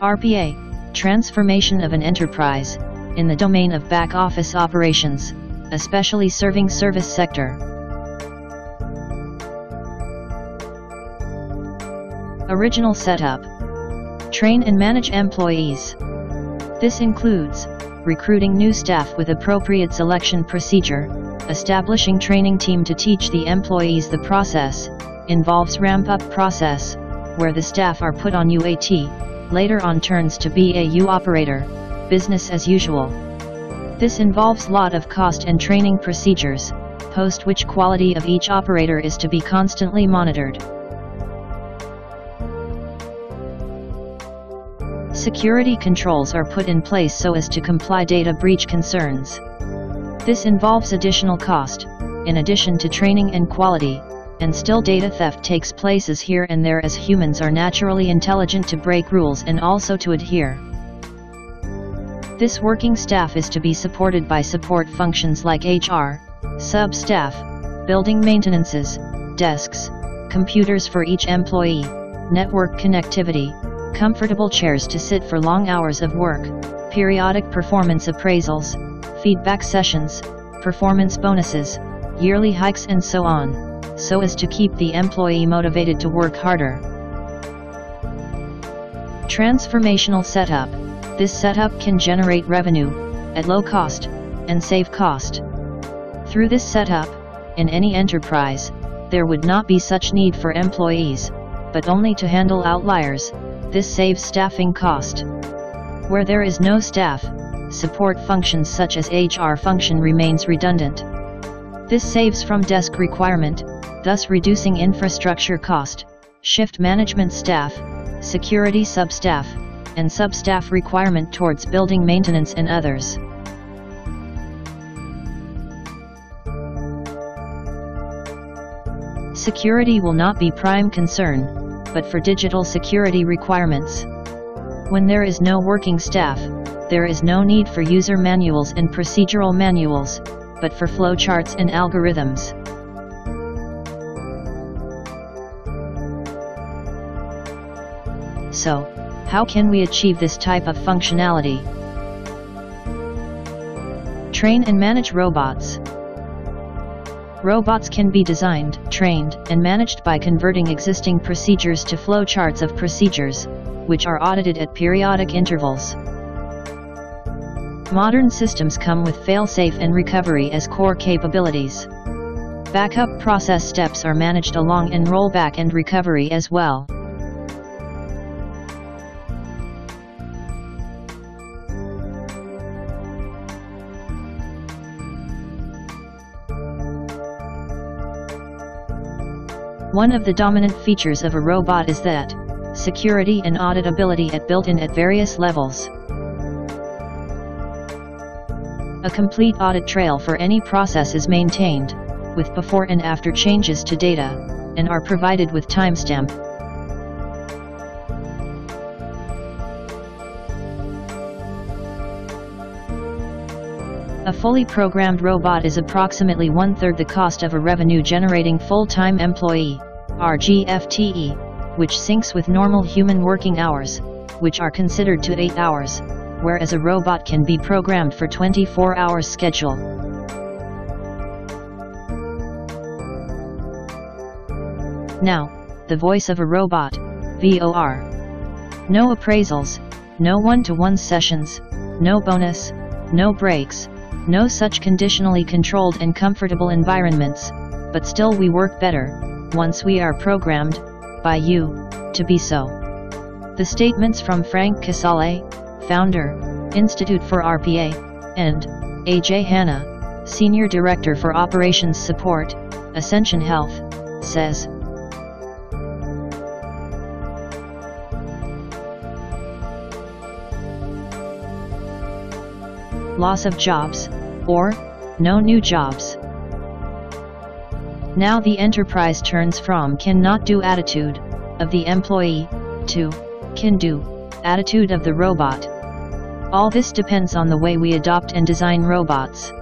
RPA, transformation of an enterprise, in the domain of back office operations, especially serving service sector. Original setup. Train and manage employees. This includes recruiting new staff with appropriate selection procedure, establishing training team to teach the employees the process, involves ramp up process, where the staff are put on UAT, later on turns to BAU operator, business as usual. This involves lot of cost and training procedures, post which quality of each operator is to be constantly monitored. Security controls are put in place so as to comply data breach concerns. This involves additional cost, in addition to training and quality, and still data theft takes places here and there as humans are naturally intelligent to break rules and also to adhere. This working staff is to be supported by support functions like HR, sub-staff, building maintenances, desks, computers for each employee, network connectivity, comfortable chairs to sit for long hours of work, periodic performance appraisals, feedback sessions, performance bonuses, yearly hikes and so on, so as to keep the employee motivated to work harder. Transformational setup. This setup can generate revenue, at low cost, and save cost. Through this setup, in any enterprise, there would not be such need for employees, but only to handle outliers, this saves staffing cost. Where there is no staff, support functions such as HR function remains redundant. This saves from desk requirement, thus reducing infrastructure cost, shift management staff, security sub-staff, and sub-staff requirement towards building maintenance and others. Security will not be prime concern, but for digital security requirements. When there is no working staff, there is no need for user manuals and procedural manuals, but for flowcharts and algorithms. So, how can we achieve this type of functionality? Train and manage robots. Robots can be designed, trained, and managed by converting existing procedures to flowcharts of procedures, which are audited at periodic intervals. Modern systems come with fail-safe and recovery as core capabilities. Backup process steps are managed along and rollback and recovery as well. One of the dominant features of a robot is that, security and auditability at built-in at various levels. A complete audit trail for any process is maintained, with before and after changes to data, and are provided with timestamp. A fully programmed robot is approximately one-third the cost of a revenue-generating full-time employee, RGFTE, which syncs with normal human working hours, which are considered to 8 hours, whereas a robot can be programmed for 24-hour schedule. Now, the voice of a robot, VOR. No appraisals, no one-to-one -one sessions, no bonus, no breaks, no such conditionally controlled and comfortable environments, but still we work better, once we are programmed, by you, to be so. The statements from Frank Casale, founder, Institute for RPA, and AJ Hanna, Senior Director for Operations Support, Ascension Health, says, loss of jobs, or, no new jobs. Now the enterprise turns from cannot do attitude, of the employee, to, can do, attitude of the robot. All this depends on the way we adopt and design robots.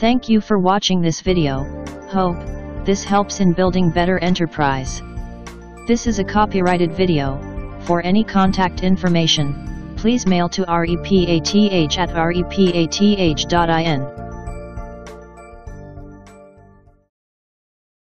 Thank you for watching this video, hope, This helps in building better enterprise. This is a copyrighted video. For any contact information, please mail to repath at repath.in.